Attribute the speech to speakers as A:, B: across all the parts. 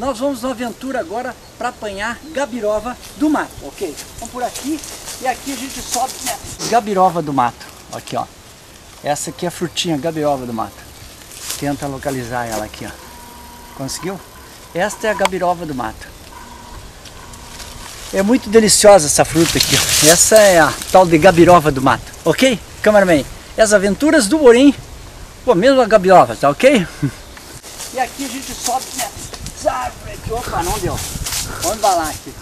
A: nós vamos numa aventura agora para apanhar gabirova do mato, ok? Vamos por aqui e aqui a gente sobe né? gabirova do mato, aqui ó. Essa aqui é a frutinha gabirova do mato. Tenta localizar ela aqui ó. Conseguiu? Esta é a gabirova do mato. É muito deliciosa essa fruta aqui ó. Essa é a tal de gabirova do mato, ok? Cameraman, as aventuras do Borim, pô, mesmo a gabirova, tá ok? E aqui a gente sobe nessa aqui. Opa, não deu. Vamos embalar aqui.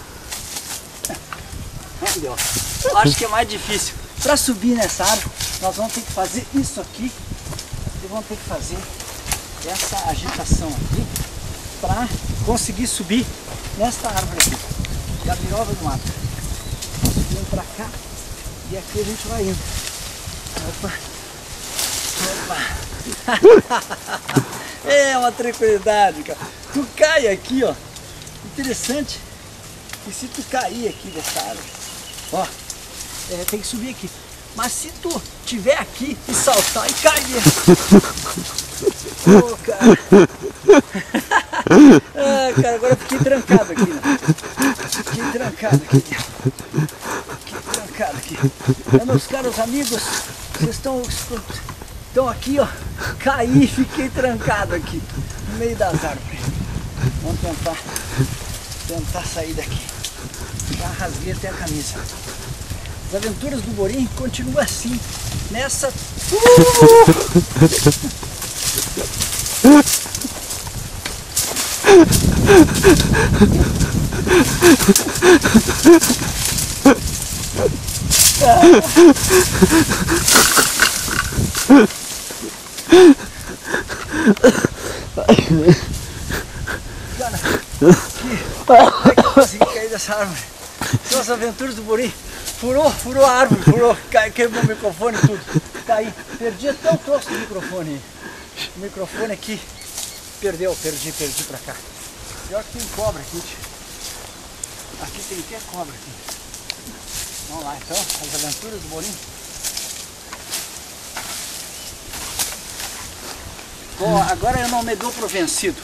A: Não deu. Eu acho que é mais difícil. Para subir nessa árvore, nós vamos ter que fazer isso aqui. E vamos ter que fazer essa agitação aqui para conseguir subir nesta árvore aqui. Gabirova do mato. Subindo para cá e aqui a gente vai indo. Opa. Opa. É uma tranquilidade, cara. Tu cai aqui, ó. Interessante que se tu cair aqui dessa árvore, ó, é, tem que subir aqui. Mas se tu tiver aqui e saltar e cair. Oh, cara. ah, cara, agora eu fiquei trancado aqui, né? Fiquei trancado aqui. Fiquei trancado aqui. É, meus caros amigos, vocês estão então aqui, ó, caí e fiquei trancado aqui, no meio das árvores. Vamos tentar, tentar sair daqui. Já rasguei até a camisa. As aventuras do Borim continuam assim, nessa... Uh! Cair dessa árvore. As aventuras do Buri. Furou, furou a árvore, furou, cai, quebrou o microfone e tudo. Caí, perdi até o troço do microfone. O microfone aqui perdeu, perdi, perdi pra cá. Pior que tem cobra aqui. Aqui tem até cobra aqui. Vamos lá então, as aventuras do Bolinho. Bom, agora eu não me dou por vencido.